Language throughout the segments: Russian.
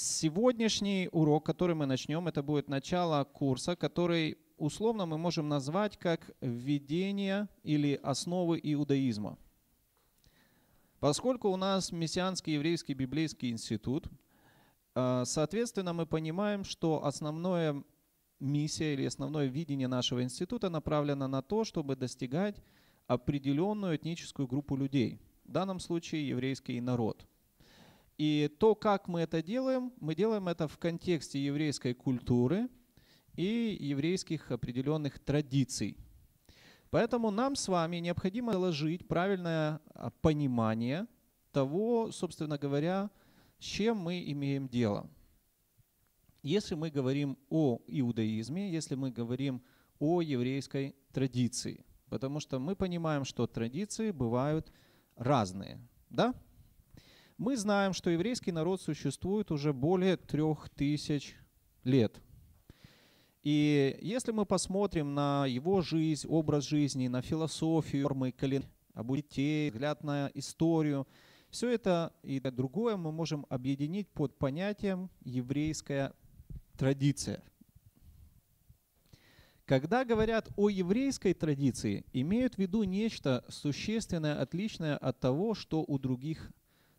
Сегодняшний урок, который мы начнем, это будет начало курса, который условно мы можем назвать как введение или основы иудаизма. Поскольку у нас Мессианский еврейский библейский институт, э, соответственно, мы понимаем, что основная миссия или основное видение нашего института направлено на то, чтобы достигать определенную этническую группу людей, в данном случае еврейский народ – и то, как мы это делаем, мы делаем это в контексте еврейской культуры и еврейских определенных традиций. Поэтому нам с вами необходимо заложить правильное а, понимание того, собственно говоря, с чем мы имеем дело. Если мы говорим о иудаизме, если мы говорим о еврейской традиции, потому что мы понимаем, что традиции бывают разные, да? Мы знаем, что еврейский народ существует уже более трех тысяч лет. И если мы посмотрим на его жизнь, образ жизни, на философию, формы, об детей, взгляд на историю, все это и другое мы можем объединить под понятием еврейская традиция. Когда говорят о еврейской традиции, имеют в виду нечто существенное, отличное от того, что у других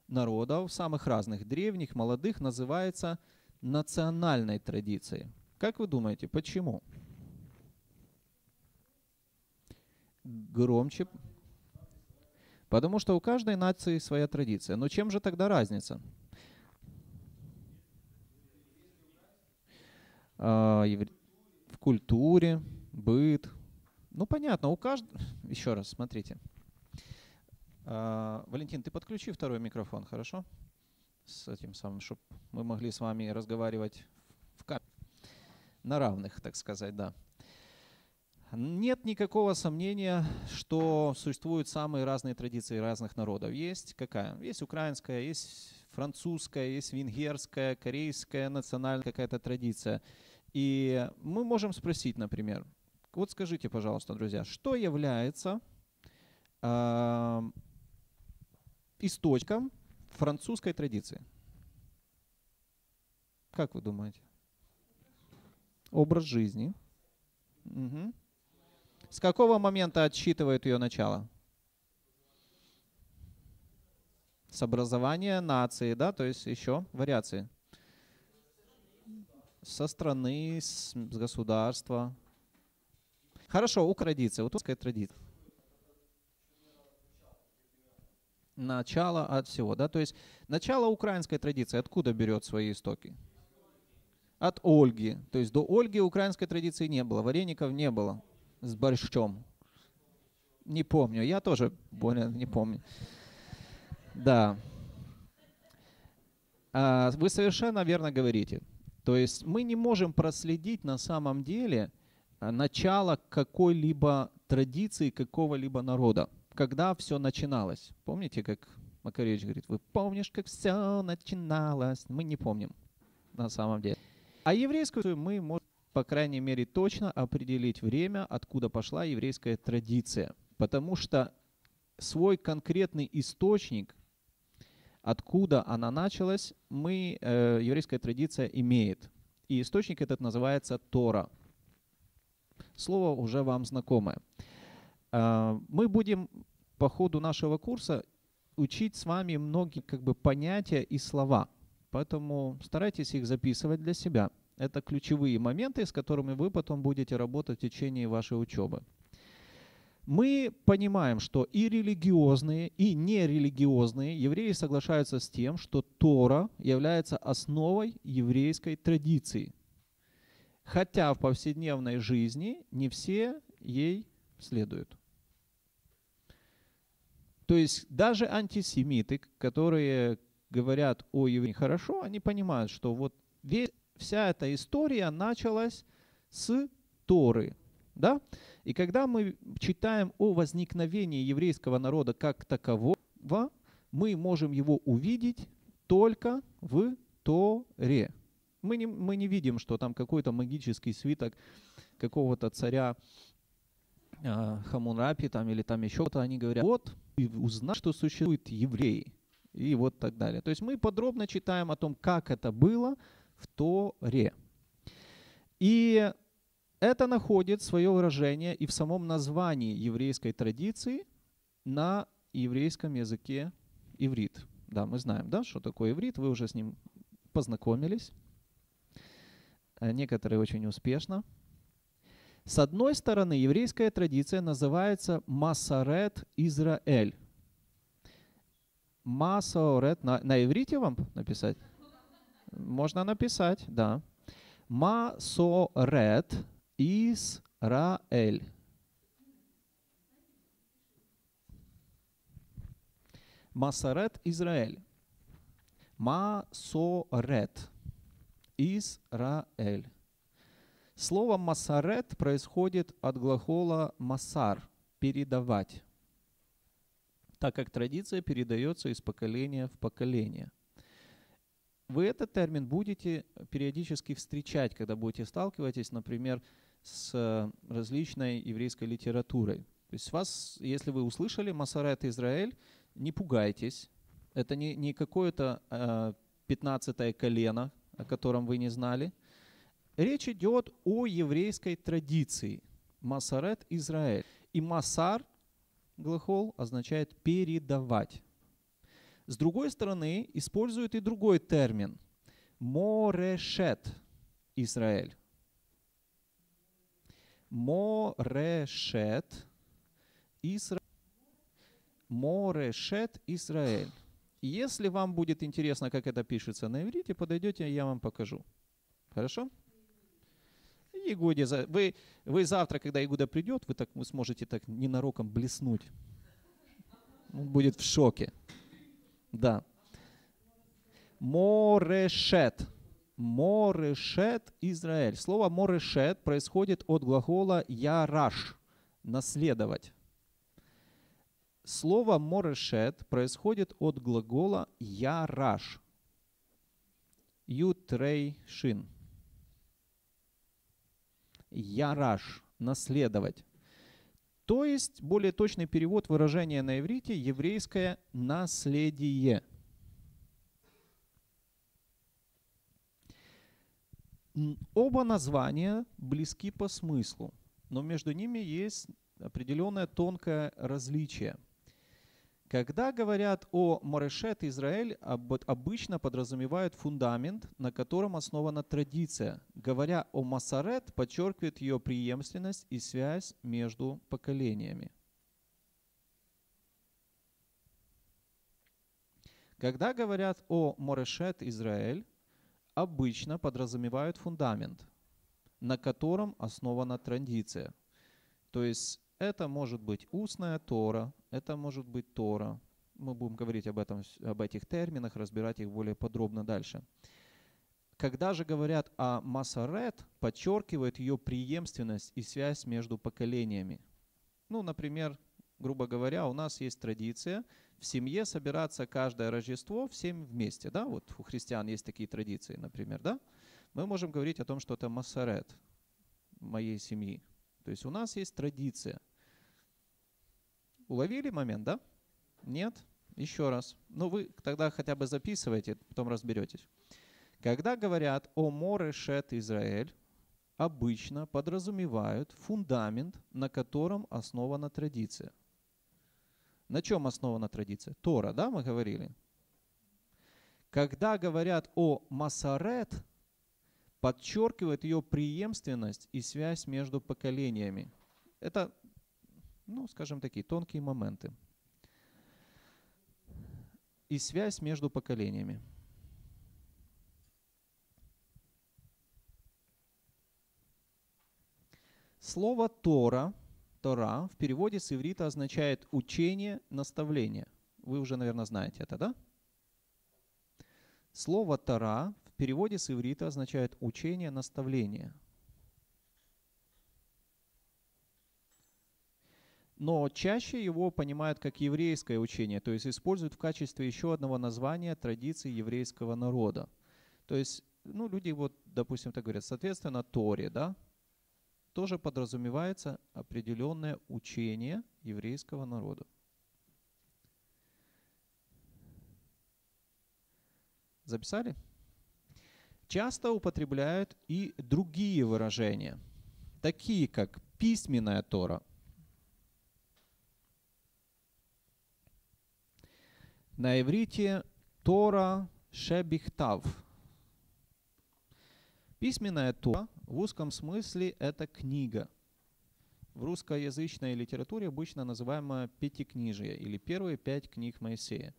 народов, самых разных, древних, молодых, называется национальной традицией. Как вы думаете, почему? Громче. Потому что у каждой нации своя традиция. Но чем же тогда разница? А, в культуре, быт. Ну, понятно, у каждого... Еще раз, смотрите. А, Валентин, ты подключи второй микрофон, хорошо? С этим самым, чтобы мы могли с вами разговаривать в кап... на равных, так сказать, да. Нет никакого сомнения, что существуют самые разные традиции разных народов. Есть какая? Есть украинская, есть французская, есть венгерская, корейская, национальная какая-то традиция. И мы можем спросить, например, вот скажите, пожалуйста, друзья, что является э, источником французской традиции. Как вы думаете? Образ жизни. Угу. С какого момента отсчитывают ее начало? С образования нации, да, то есть еще вариации. Со страны, с государства. Хорошо, у традиции, у тузской традиции начало от всего. Да? То есть начало украинской традиции откуда берет свои истоки? От Ольги. То есть до Ольги украинской традиции не было, вареников не было с борщом. Не помню, я тоже более не помню. Да. А, вы совершенно верно говорите. То есть мы не можем проследить на самом деле а, начало какой-либо традиции какого-либо народа когда все начиналось. Помните, как Макаревич говорит, вы помнишь, как все начиналось? Мы не помним на самом деле. А еврейскую мы можем, по крайней мере, точно определить время, откуда пошла еврейская традиция. Потому что свой конкретный источник, откуда она началась, мы, э, еврейская традиция имеет. И источник этот называется Тора. Слово уже вам знакомое. Э, мы будем по ходу нашего курса учить с вами многие как бы, понятия и слова. Поэтому старайтесь их записывать для себя. Это ключевые моменты, с которыми вы потом будете работать в течение вашей учебы. Мы понимаем, что и религиозные, и нерелигиозные евреи соглашаются с тем, что Тора является основой еврейской традиции. Хотя в повседневной жизни не все ей следуют. То есть даже антисемиты, которые говорят о евреях хорошо, они понимают, что вот весь, вся эта история началась с Торы. Да? И когда мы читаем о возникновении еврейского народа как такового, мы можем его увидеть только в Торе. Мы не, мы не видим, что там какой-то магический свиток какого-то царя Хамунрапи там, или там еще кто-то, они говорят, вот, узнать, что существуют евреи. и вот так далее. То есть мы подробно читаем о том, как это было в Торе. И это находит свое выражение и в самом названии еврейской традиции на еврейском языке иврит. Да, мы знаем, да, что такое иврит, вы уже с ним познакомились. Э, некоторые очень успешно. С одной стороны, еврейская традиция называется Масарет Израиль. Масорет, на, на иврите вам написать? Можно написать, да. Масорет Израиль. Масарет Израиль. Масорет Израиль. Слово масарет происходит от глагола масар – передавать, так как традиция передается из поколения в поколение. Вы этот термин будете периодически встречать, когда будете сталкиваться, например, с различной еврейской литературой. То есть вас, если вы услышали Масарет Израиль, не пугайтесь. Это не, не какое-то э, 15 колено, о котором вы не знали. Речь идет о еврейской традиции. Масарет Израиль. И масар, глагол, означает передавать. С другой стороны, используют и другой термин. Морешет Израиль. Морешет Израиль. Морешет Израиль. Если вам будет интересно, как это пишется на иврите, подойдете, я вам покажу. Хорошо? Игуде, вы, вы завтра, когда Игуда придет, вы, так, вы сможете так ненароком блеснуть. Он будет в шоке. Да. Морешет. Морешет Израиль. Слово морешет происходит от глагола яраш. Наследовать. Слово морешет происходит от глагола яраш. Ютрейшин. Яраш. Наследовать. То есть, более точный перевод выражения на иврите – еврейское наследие. Оба названия близки по смыслу, но между ними есть определенное тонкое различие – когда говорят о Морешет Израиль, обычно подразумевают фундамент, на котором основана традиция. Говоря о Масарет, подчеркивает ее преемственность и связь между поколениями. Когда говорят о Морешет Израиль, обычно подразумевают фундамент, на котором основана традиция. То есть это может быть устная Тора, это может быть Тора. Мы будем говорить об, этом, об этих терминах, разбирать их более подробно дальше. Когда же говорят о Масарет, подчеркивает ее преемственность и связь между поколениями. Ну, например, грубо говоря, у нас есть традиция в семье собираться каждое Рождество всем вместе. Да? Вот у христиан есть такие традиции, например. Да? Мы можем говорить о том, что это Масарет моей семьи. То есть у нас есть традиция. Уловили момент, да? Нет? Еще раз. Ну, вы тогда хотя бы записывайте, потом разберетесь. Когда говорят о Морешет Израиль, обычно подразумевают фундамент, на котором основана традиция. На чем основана традиция? Тора, да, мы говорили? Когда говорят о Масарет, подчеркивает ее преемственность и связь между поколениями. Это ну, скажем, такие тонкие моменты. И связь между поколениями. Слово Тора, Тора в переводе с иврита означает учение, наставление. Вы уже, наверное, знаете это, да? Слово Тора в переводе с иврита означает учение, наставление – но чаще его понимают как еврейское учение, то есть используют в качестве еще одного названия традиции еврейского народа. То есть, ну, люди вот, допустим, так говорят, соответственно, Торе, да, тоже подразумевается определенное учение еврейского народа. Записали? Часто употребляют и другие выражения, такие как письменная Тора. На иврите Тора Шебихтав. Письменная Тора в узком смысле это книга. В русскоязычной литературе обычно называемая пятикнижие или первые пять книг Моисея.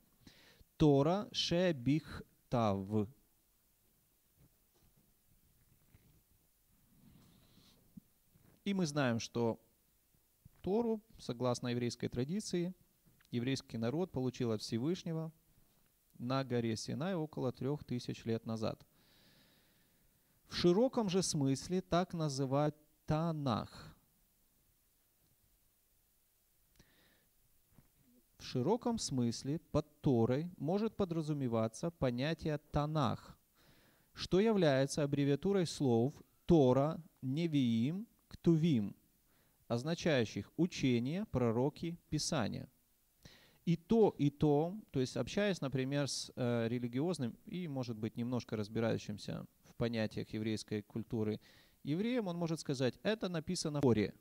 Тора Шебихтав. И мы знаем, что Тору, согласно еврейской традиции, еврейский народ получил от Всевышнего на горе Синай около трех тысяч лет назад. В широком же смысле так называют Танах. В широком смысле под Торой может подразумеваться понятие Танах, что является аббревиатурой слов Тора, Невиим, Ктувим, означающих учение, пророки, писания – и то, и то, то есть общаясь, например, с э, религиозным и, может быть, немножко разбирающимся в понятиях еврейской культуры евреем, он может сказать, это написано в Торе.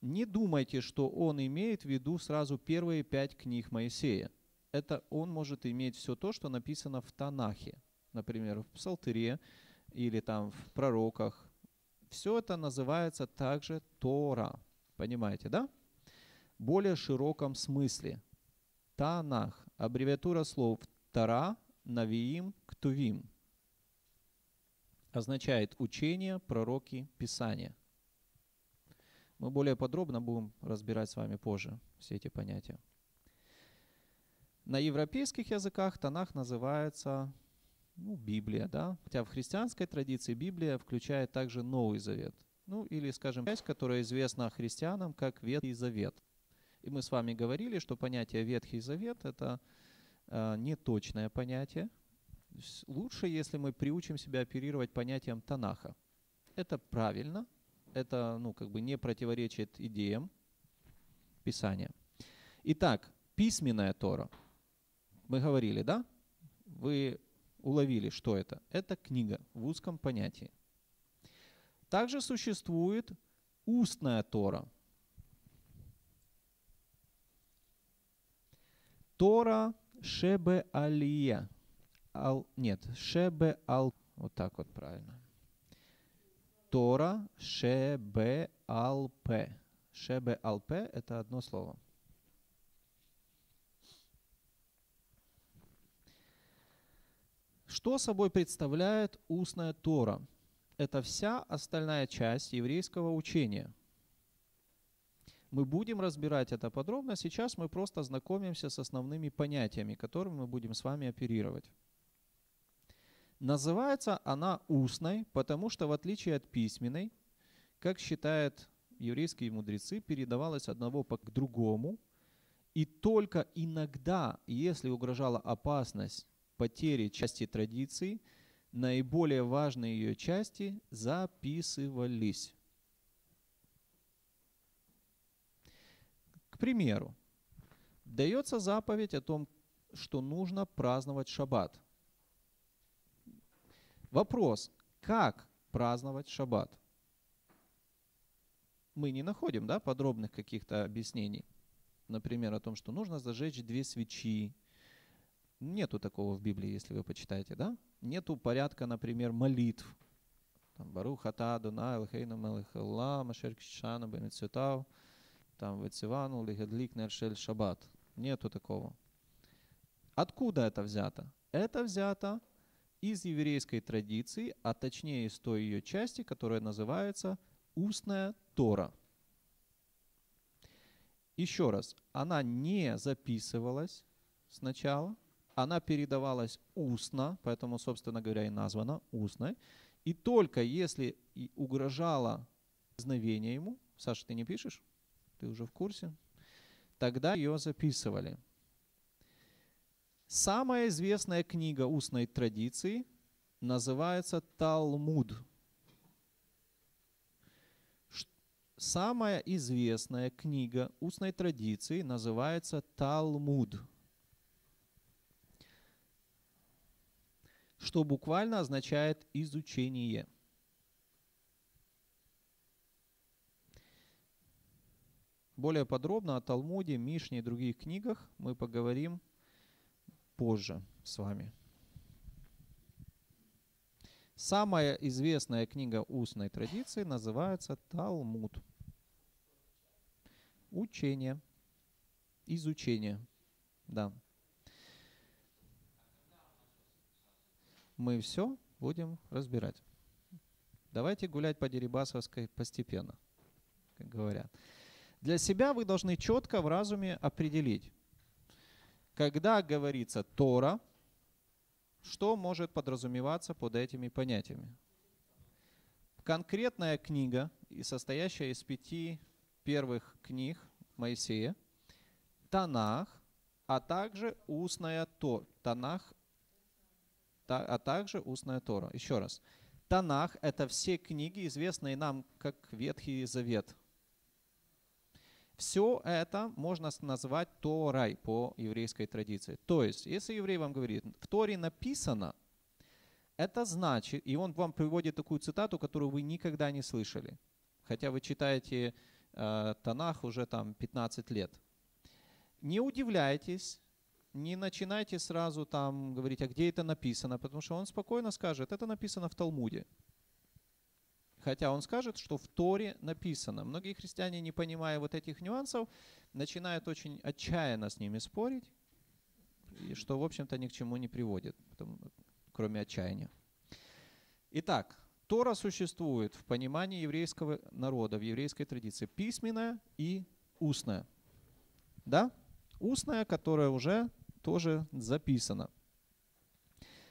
Не думайте, что он имеет в виду сразу первые пять книг Моисея. Это он может иметь все то, что написано в Танахе, например, в Псалтыре или там в пророках. Все это называется также Тора. Понимаете, да? Более широком смысле. Танах – аббревиатура слов Тара, Навиим, Ктувим. Означает учение, пророки, писание. Мы более подробно будем разбирать с вами позже все эти понятия. На европейских языках Танах называется ну, Библия, да? Хотя в христианской традиции Библия включает также Новый Завет. Ну, или, скажем, часть, которая известна христианам как Ветхий Завет – и мы с вами говорили, что понятие Ветхий Завет – это э, неточное понятие. Лучше, если мы приучим себя оперировать понятием Танаха. Это правильно, это ну, как бы не противоречит идеям Писания. Итак, письменная Тора. Мы говорили, да? Вы уловили, что это? Это книга в узком понятии. Также существует устная Тора – Тора Шебе Алия. Ал, нет, Шебе Ал. Вот так вот правильно. Тора Шебе Алпе. Шебе Алпе – это одно слово. Что собой представляет устная Тора? Это вся остальная часть еврейского учения – мы будем разбирать это подробно. Сейчас мы просто знакомимся с основными понятиями, которыми мы будем с вами оперировать. Называется она устной, потому что в отличие от письменной, как считают еврейские мудрецы, передавалась одного к другому, и только иногда, если угрожала опасность потери части традиции, наиболее важные ее части записывались. Примеру, дается заповедь о том, что нужно праздновать шаббат. Вопрос, как праздновать шаббат? Мы не находим да, подробных каких-то объяснений. Например, о том, что нужно зажечь две свечи. Нету такого в Библии, если вы почитаете, да? Нету порядка, например, молитв. Барух ата Адонай, Элхейну Мелех Аллах, Машер Кишана Бенецютав там Вецивану, Лигадлик, Нершель, Шаббат. Нету такого. Откуда это взято? Это взято из еврейской традиции, а точнее из той ее части, которая называется устная Тора. Еще раз, она не записывалась сначала, она передавалась устно, поэтому, собственно говоря, и названа устной. И только если угрожало знавение ему, Саша, ты не пишешь? Ты уже в курсе, тогда ее записывали. Самая известная книга устной традиции называется Талмуд. Самая известная книга устной традиции называется Талмуд. что буквально означает изучение. Более подробно о Талмуде, Мишне и других книгах мы поговорим позже с вами. Самая известная книга устной традиции называется Талмуд. Учение. Изучение. Да. Мы все будем разбирать. Давайте гулять по Дерибасовской постепенно, как говорят. Для себя вы должны четко в разуме определить, когда говорится Тора, что может подразумеваться под этими понятиями. Конкретная книга, состоящая из пяти первых книг Моисея, Танах, а также устная Тора. Танах, а также устная Тора. Еще раз. Танах – это все книги, известные нам как Ветхий Завет – все это можно назвать Торой по еврейской традиции. То есть, если еврей вам говорит, в Торе написано, это значит, и он вам приводит такую цитату, которую вы никогда не слышали, хотя вы читаете э, Танах уже там 15 лет. Не удивляйтесь, не начинайте сразу там говорить, а где это написано, потому что он спокойно скажет, это написано в Талмуде. Хотя он скажет, что в Торе написано. Многие христиане, не понимая вот этих нюансов, начинают очень отчаянно с ними спорить, и что, в общем-то, ни к чему не приводит, кроме отчаяния. Итак, Тора существует в понимании еврейского народа, в еврейской традиции, письменная и устная. Да? Устная, которая уже тоже записана.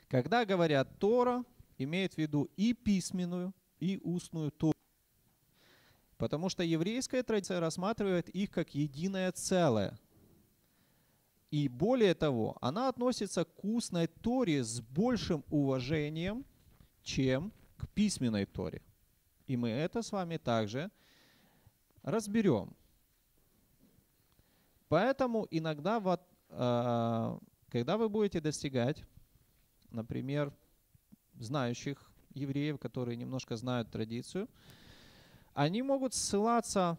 Когда говорят Тора, имеет в виду и письменную, и устную Тору. Потому что еврейская традиция рассматривает их как единое целое. И более того, она относится к устной Торе с большим уважением, чем к письменной Торе. И мы это с вами также разберем. Поэтому иногда, вот, э, когда вы будете достигать, например, знающих евреев, которые немножко знают традицию, они могут ссылаться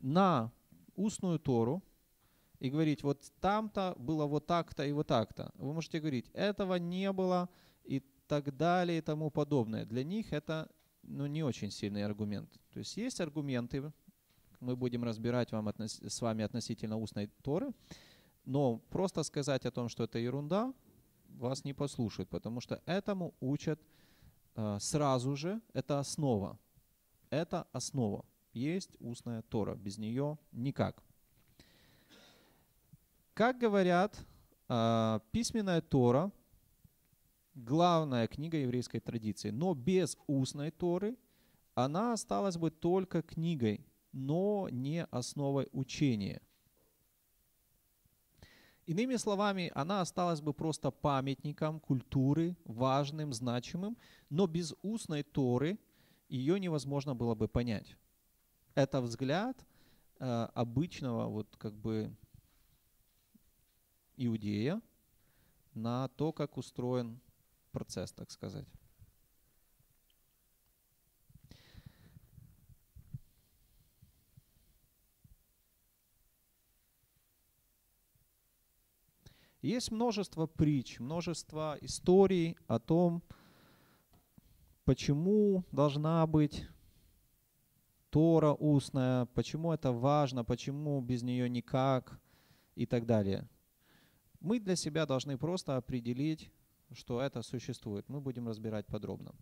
на устную Тору и говорить, вот там-то было вот так-то и вот так-то. Вы можете говорить, этого не было и так далее и тому подобное. Для них это ну, не очень сильный аргумент. То есть есть аргументы, мы будем разбирать вам относ, с вами относительно устной Торы, но просто сказать о том, что это ерунда, вас не послушают, потому что этому учат сразу же это основа. Это основа. Есть устная Тора. Без нее никак. Как говорят, э, письменная Тора – главная книга еврейской традиции. Но без устной Торы она осталась бы только книгой, но не основой учения. Иными словами, она осталась бы просто памятником культуры, важным, значимым, но без устной Торы ее невозможно было бы понять. Это взгляд э, обычного вот как бы иудея на то, как устроен процесс, так сказать. Есть множество притч, множество историй о том, почему должна быть Тора устная, почему это важно, почему без нее никак и так далее. Мы для себя должны просто определить, что это существует. Мы будем разбирать подробно.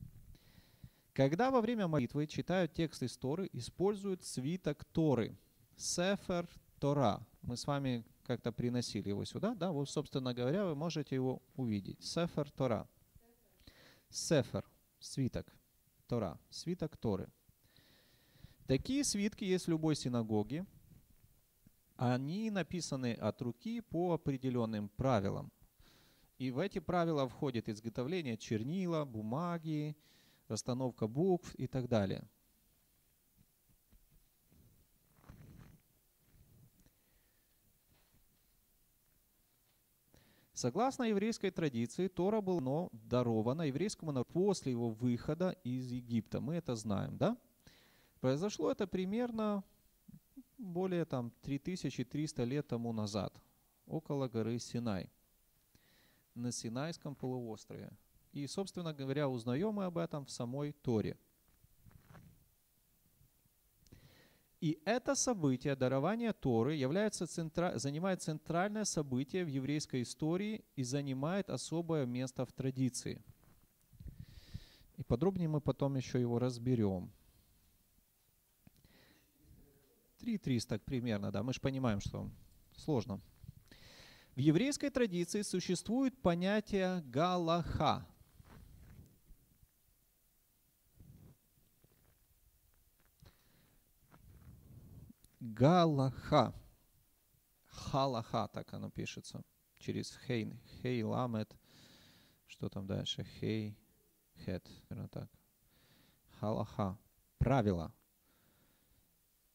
Когда во время молитвы читают текст из Торы, используют свиток Торы, Сефер Тора. Мы с вами как-то приносили его сюда, да, вот, собственно говоря, вы можете его увидеть. Сефер Тора. Сефер, свиток, Тора, свиток Торы. Такие свитки есть в любой синагоге. Они написаны от руки по определенным правилам. И в эти правила входит изготовление чернила, бумаги, расстановка букв и так далее. Согласно еврейской традиции, Тора была дарована еврейскому народу после его выхода из Египта. Мы это знаем, да? Произошло это примерно более там 3300 лет тому назад, около горы Синай, на Синайском полуострове. И, собственно говоря, узнаем мы об этом в самой Торе. И это событие, дарование Торы, является центра... занимает центральное событие в еврейской истории и занимает особое место в традиции. И подробнее мы потом еще его разберем. 3.300 примерно, да, мы же понимаем, что сложно. В еврейской традиции существует понятие галаха. Галаха. Халаха, так оно пишется. Через хей, хей, ламет. Что там дальше? Хей, хет. Наверное, так. Халаха. Правила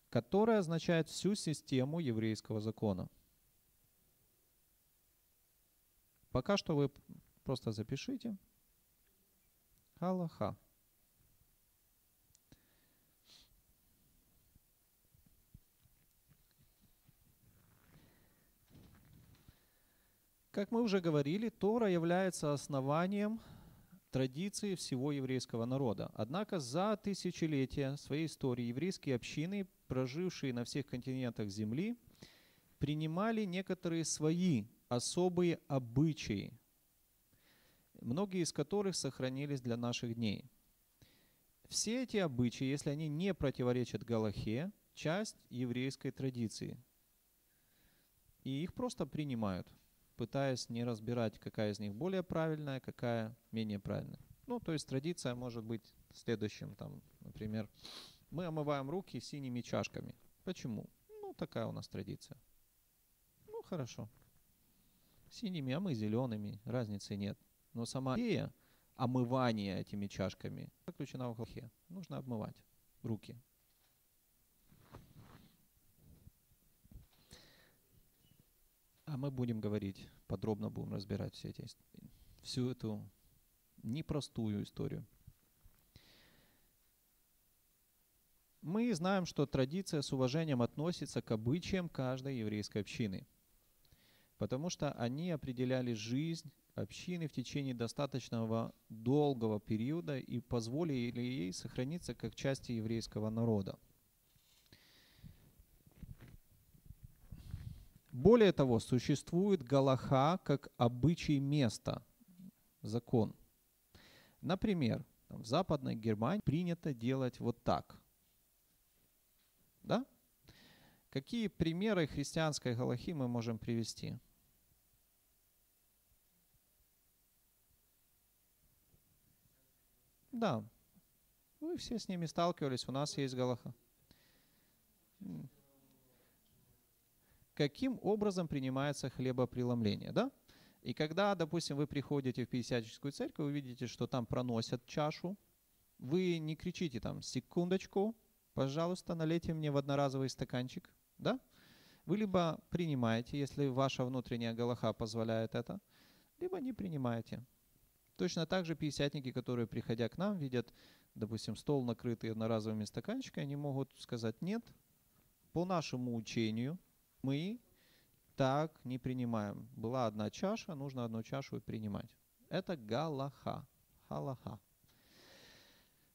которая означает всю систему еврейского закона. Пока что вы просто запишите. Аллаха. Как мы уже говорили, Тора является основанием традиции всего еврейского народа. Однако за тысячелетия своей истории еврейские общины прожившие на всех континентах Земли, принимали некоторые свои особые обычаи, многие из которых сохранились для наших дней. Все эти обычаи, если они не противоречат Галахе, часть еврейской традиции. И их просто принимают, пытаясь не разбирать, какая из них более правильная, какая менее правильная. Ну, то есть традиция может быть следующим, там, например, мы омываем руки синими чашками. Почему? Ну, такая у нас традиция. Ну, хорошо. Синими, а мы зелеными. Разницы нет. Но сама идея омывания этими чашками заключена в Галахе. Нужно обмывать руки. А мы будем говорить, подробно будем разбирать все эти, всю эту непростую историю. Мы знаем, что традиция с уважением относится к обычаям каждой еврейской общины, потому что они определяли жизнь общины в течение достаточного долгого периода и позволили ей сохраниться как части еврейского народа. Более того, существует Галаха как обычай места, закон. Например, в Западной Германии принято делать вот так. Да? Какие примеры христианской галахи мы можем привести? Да, вы все с ними сталкивались, у нас есть галаха. Каким образом принимается хлебопреломление, да? И когда, допустим, вы приходите в Пятидесятническую церковь, вы видите, что там проносят чашу, вы не кричите там «секундочку», пожалуйста, налейте мне в одноразовый стаканчик, да? Вы либо принимаете, если ваша внутренняя галаха позволяет это, либо не принимаете. Точно так же пятидесятники, которые, приходя к нам, видят, допустим, стол, накрытый одноразовыми стаканчиками, они могут сказать «нет». По нашему учению мы так не принимаем. Была одна чаша, нужно одну чашу принимать. Это галаха, халаха.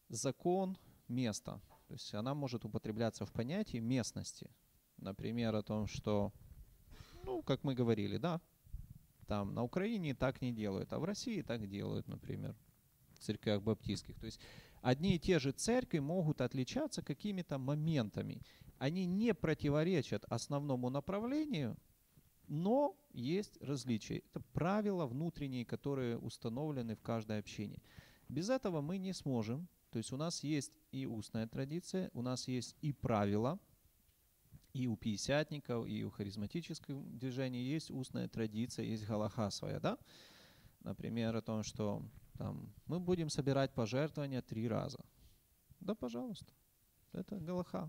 Закон места. То есть она может употребляться в понятии местности. Например, о том, что, ну, как мы говорили, да, там на Украине так не делают, а в России так делают, например, в церквях баптистских. То есть одни и те же церкви могут отличаться какими-то моментами. Они не противоречат основному направлению, но есть различия. Это правила внутренние, которые установлены в каждой общине. Без этого мы не сможем то есть у нас есть и устная традиция, у нас есть и правила, и у пятидесятников, и у харизматического движения есть устная традиция, есть галаха своя, да? Например, о том, что там, мы будем собирать пожертвования три раза. Да, пожалуйста. Это галаха.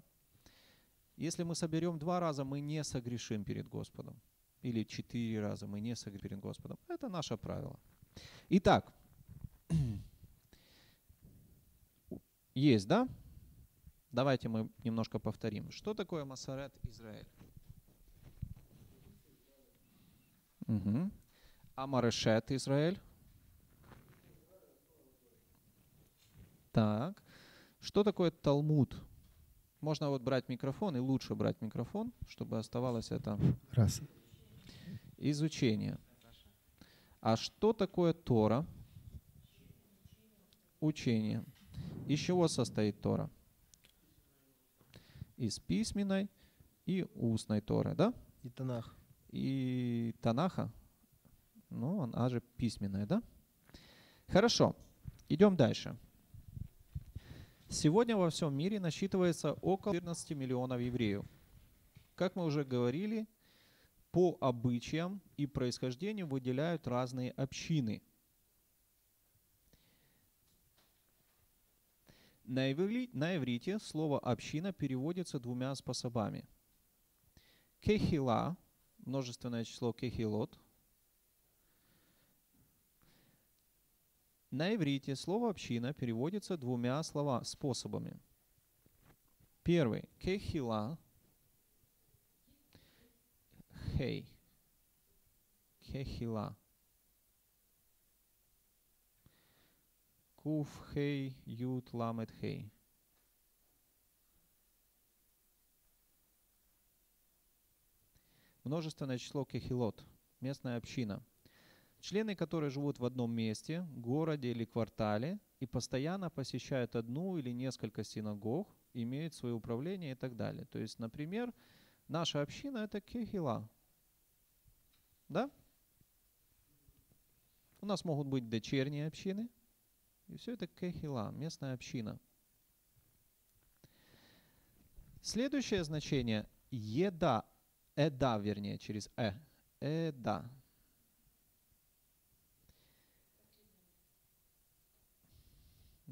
Если мы соберем два раза, мы не согрешим перед Господом. или четыре раза мы не согрешили перед Господом. Это наше правило. Итак, есть, да? Давайте мы немножко повторим. Что такое Масарет Израиль? Угу. Амарешет Израиль. Так. Что такое Талмуд? Можно вот брать микрофон, и лучше брать микрофон, чтобы оставалось это Раз. изучение. А что такое Тора? Учение. Из чего состоит Тора? Из письменной и устной Торы, да? И Танах. И Танаха? Ну, она же письменная, да? Хорошо, идем дальше. Сегодня во всем мире насчитывается около 14 миллионов евреев. Как мы уже говорили, по обычаям и происхождению выделяют разные общины. На иври- на иврите слово «община» переводится двумя способами. Кехила, множественное число кехилот. На иврите слово «община» переводится двумя слова, способами. Первый – кехила, хей, кехила. Куф, хей, ют, ламет, хей. Множественное число кехилот, местная община – члены которые живут в одном месте, городе или квартале и постоянно посещают одну или несколько синагог, имеют свое управление и так далее. То есть, например, наша община это кехила. Да? У нас могут быть дочерние общины. И все это кехила, местная община. Следующее значение еда, эда, вернее, через э. Эда.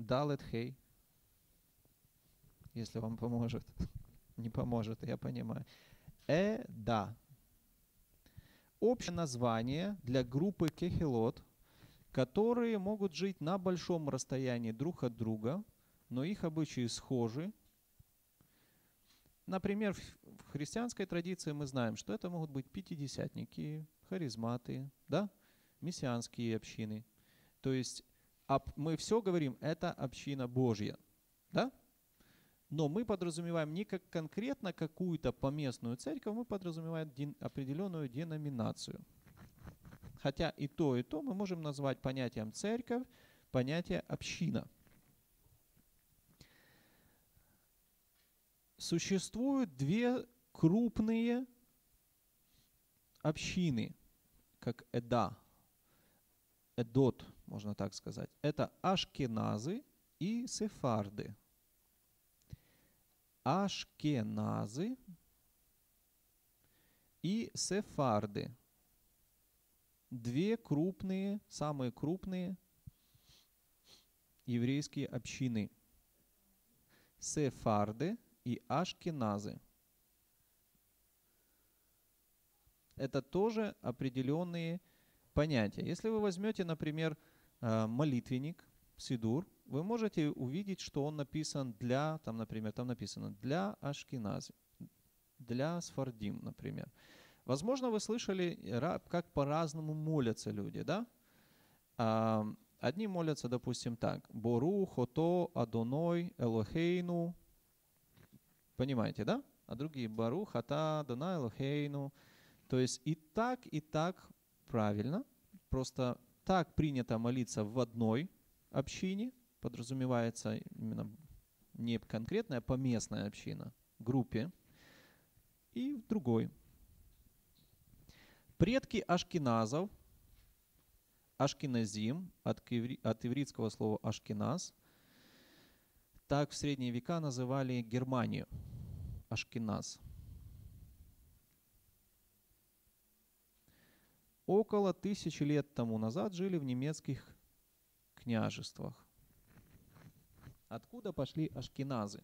Далет хей. Если вам поможет. Не поможет, я понимаю. Э, да. Общее название для группы кехилот, которые могут жить на большом расстоянии друг от друга, но их обычаи схожи. Например, в христианской традиции мы знаем, что это могут быть пятидесятники, харизматы, да, мессианские общины. То есть мы все говорим, это община Божья. Да? Но мы подразумеваем не как конкретно какую-то поместную церковь, мы подразумеваем определенную деноминацию. Хотя и то, и то мы можем назвать понятием церковь, понятие община. Существуют две крупные общины, как Эда, Эдот, можно так сказать. Это ашкеназы и сефарды. Ашкеназы и сефарды. Две крупные, самые крупные еврейские общины. Сефарды и ашкеназы. Это тоже определенные понятия. Если вы возьмете, например, молитвенник, Сидур, вы можете увидеть, что он написан для, там, например, там написано для Ашкинази, для Сфардим, например. Возможно, вы слышали, как по-разному молятся люди, да? Одни молятся, допустим, так. Бору, Хото, Адоной, Элохейну. Понимаете, да? А другие Бару, Хата, Адонай, Элохейну. То есть и так, и так правильно. Просто так принято молиться в одной общине, подразумевается именно не конкретная, а поместная община, группе, и в другой. Предки ашкеназов, ашкеназим, от, от ивритского слова ашкеназ, так в средние века называли Германию, ашкеназ – около тысячи лет тому назад жили в немецких княжествах. Откуда пошли ашкеназы?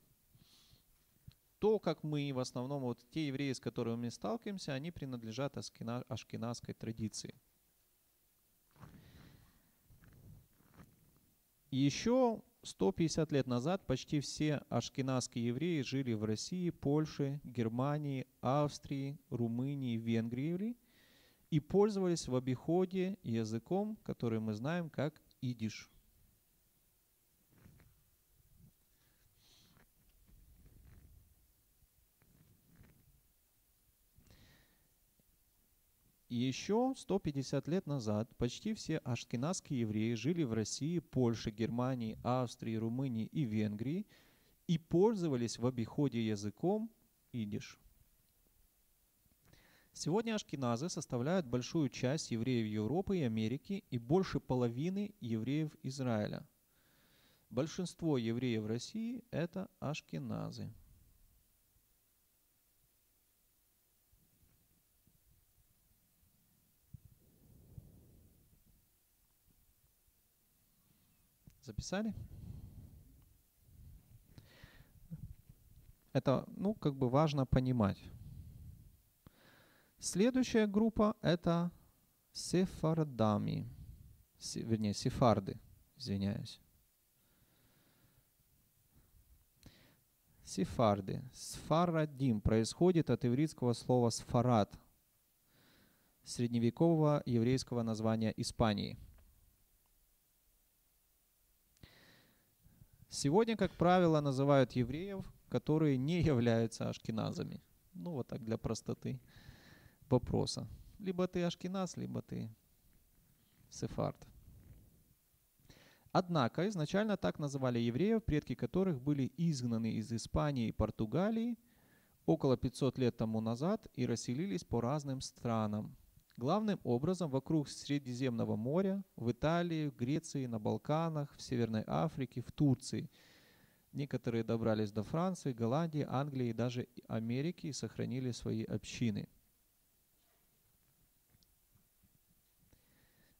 то, как мы в основном, вот те евреи, с которыми мы сталкиваемся, они принадлежат ашкена, ашкеназской традиции. Еще 150 лет назад почти все ашкеназские евреи жили в России, Польше, Германии, Австрии, Румынии, Венгрии и пользовались в обиходе языком, который мы знаем как идиш. И еще 150 лет назад почти все ашкеназские евреи жили в России, Польше, Германии, Австрии, Румынии и Венгрии и пользовались в обиходе языком идиш. Сегодня ашкеназы составляют большую часть евреев Европы и Америки и больше половины евреев Израиля. Большинство евреев России – это ашкеназы. Записали? Это, ну, как бы важно понимать. Следующая группа – это сефардами, вернее, сефарды, извиняюсь. Сефарды. Сфарадим происходит от еврейского слова сфарад, средневекового еврейского названия Испании – Сегодня, как правило, называют евреев, которые не являются ашкеназами. Ну, вот так для простоты вопроса. Либо ты ашкеназ, либо ты сефард. Однако изначально так называли евреев, предки которых были изгнаны из Испании и Португалии около 500 лет тому назад и расселились по разным странам, Главным образом вокруг Средиземного моря, в Италии, в Греции, на Балканах, в Северной Африке, в Турции. Некоторые добрались до Франции, Голландии, Англии и даже Америки и сохранили свои общины.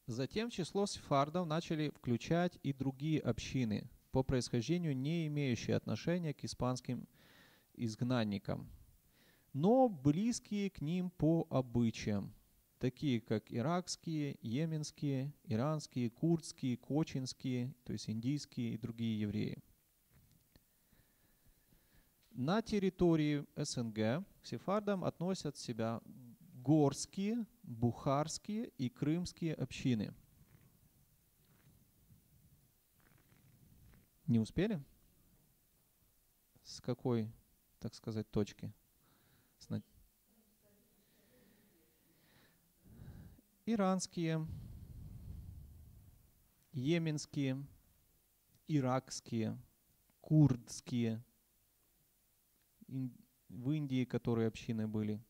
Затем в число сефардов начали включать и другие общины, по происхождению не имеющие отношения к испанским изгнанникам, но близкие к ним по обычаям – такие как иракские, йеменские, иранские, курдские, кочинские, то есть индийские и другие евреи. На территории СНГ к сефардам относят себя горские, бухарские и крымские общины. Не успели? С какой, так сказать, точки? иранские, йеменские, иракские, курдские, в Индии, которые общины были.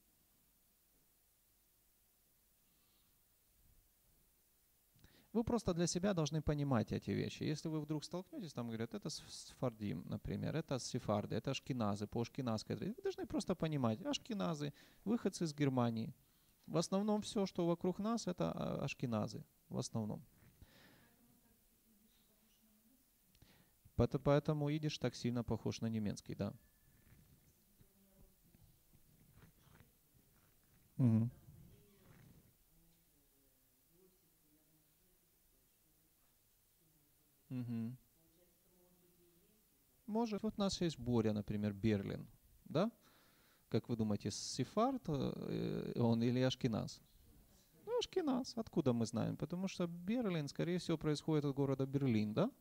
Вы просто для себя должны понимать эти вещи. Если вы вдруг столкнетесь, там говорят, это сфардим, например, это сефарды, это ашкеназы, по ашкеназской вы должны просто понимать, ашкеназы, выходцы из Германии – в основном все, что вокруг нас, это а, ашкеназы. В основном. Поэтому идиш так сильно похож на немецкий, да. Угу. Угу. Может, вот у нас есть Боря, например, Берлин, да? Как вы думаете, Сефард э, он или Ашкиназ? Ну, Ашкиназ. Откуда мы знаем? Потому что Берлин, скорее всего, происходит от города Берлин, да?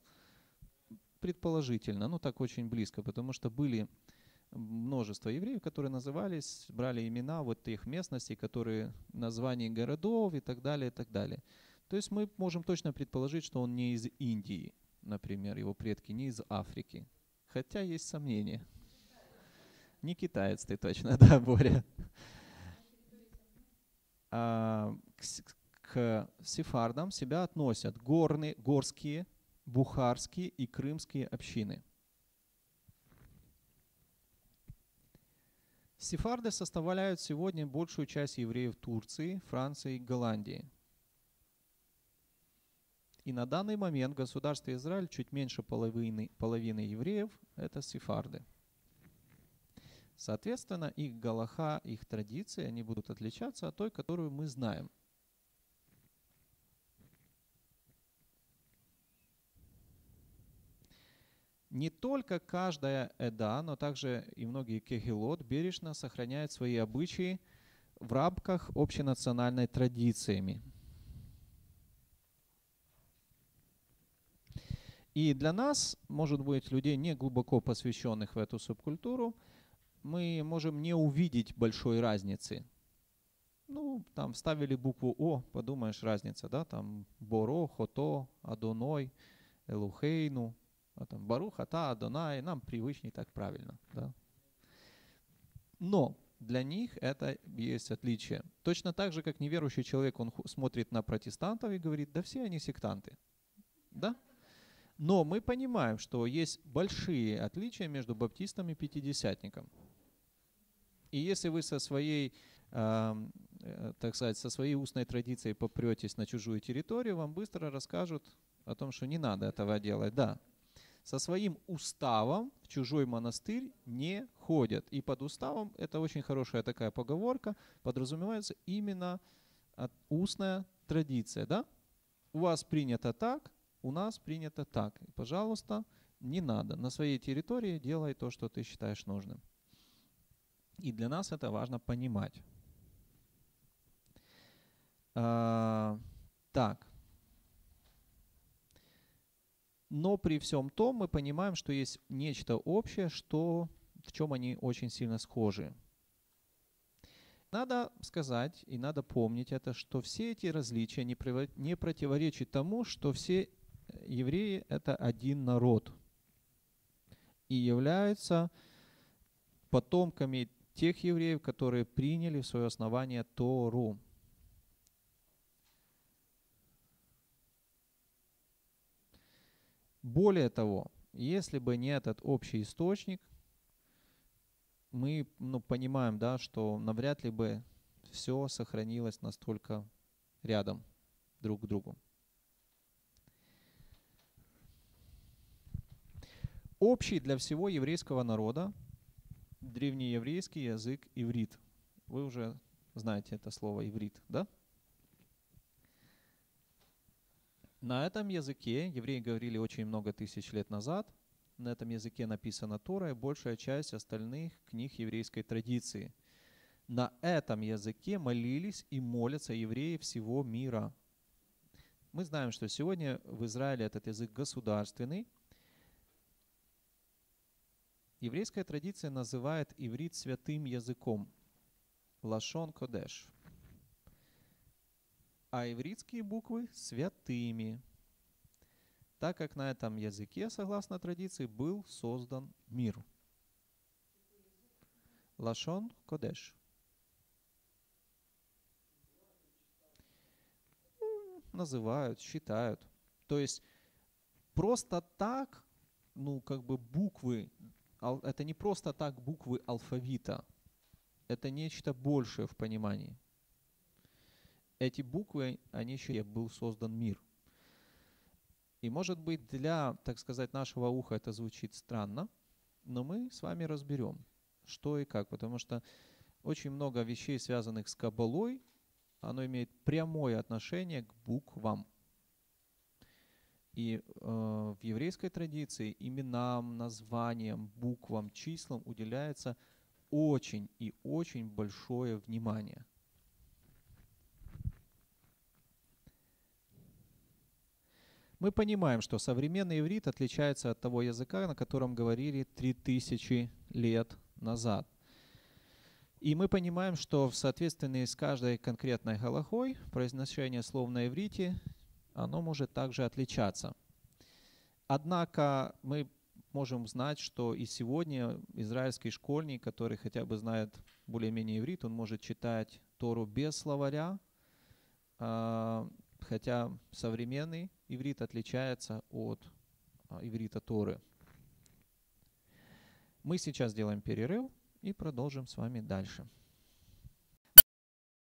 Предположительно, ну так очень близко, потому что были множество евреев, которые назывались, брали имена вот тех местностей, которые названия городов и так далее, и так далее. То есть мы можем точно предположить, что он не из Индии, например, его предки не из Африки. Хотя есть сомнения. Не китаец ты точно, да, Боря? А, к, к сефардам себя относят горные, горские, бухарские и крымские общины. Сефарды составляют сегодня большую часть евреев Турции, Франции и Голландии. И на данный момент в государстве Израиль чуть меньше половины, половины евреев – это сефарды – Соответственно, их галаха, их традиции, они будут отличаться от той, которую мы знаем. Не только каждая эда, но также и многие кегелот бережно сохраняют свои обычаи в рамках общенациональной традициями. И для нас, может быть, людей не глубоко посвященных в эту субкультуру, мы можем не увидеть большой разницы. Ну, там ставили букву О, подумаешь, разница, да, там Боро, Хото, Адоной, Элухейну, а там Барух, Ата, Адонай, нам привычнее так правильно, да. Но для них это есть отличие. Точно так же, как неверующий человек, он смотрит на протестантов и говорит, да все они сектанты, да? Но мы понимаем, что есть большие отличия между баптистом и пятидесятником. И если вы со своей, э, так сказать, со своей устной традицией попретесь на чужую территорию, вам быстро расскажут о том, что не надо этого делать. Да, со своим уставом в чужой монастырь не ходят. И под уставом, это очень хорошая такая поговорка, подразумевается именно устная традиция. Да? У вас принято так, у нас принято так. Пожалуйста, не надо. На своей территории делай то, что ты считаешь нужным. И для нас это важно понимать. А, так. Но при всем том мы понимаем, что есть нечто общее, что, в чем они очень сильно схожи. Надо сказать и надо помнить это, что все эти различия не противоречат тому, что все евреи — это один народ и являются потомками тех евреев, которые приняли в свое основание Тору. Более того, если бы не этот общий источник, мы ну, понимаем, да, что навряд ли бы все сохранилось настолько рядом друг к другу. Общий для всего еврейского народа древнееврейский язык иврит. Вы уже знаете это слово иврит, да? На этом языке евреи говорили очень много тысяч лет назад. На этом языке написана Тора и большая часть остальных книг еврейской традиции. На этом языке молились и молятся евреи всего мира. Мы знаем, что сегодня в Израиле этот язык государственный. Еврейская традиция называет иврит святым языком. Лашон Кодеш а ивритские буквы святыми, так как на этом языке, согласно традиции, был создан мир. Лашон Кодеш. Называют, считают. То есть просто так, ну как бы буквы, это не просто так буквы алфавита. Это нечто большее в понимании эти буквы, они еще был создан мир. И может быть для, так сказать, нашего уха это звучит странно, но мы с вами разберем, что и как, потому что очень много вещей, связанных с кабалой, оно имеет прямое отношение к буквам. И э, в еврейской традиции именам, названиям, буквам, числам уделяется очень и очень большое внимание – Мы понимаем, что современный иврит отличается от того языка, на котором говорили 3000 лет назад. И мы понимаем, что в соответствии с каждой конкретной галахой произношение слов на иврите, оно может также отличаться. Однако мы можем знать, что и сегодня израильский школьник, который хотя бы знает более-менее иврит, он может читать Тору без словаря, а, хотя современный иврит отличается от а, иврита Торы. Мы сейчас сделаем перерыв и продолжим с вами дальше.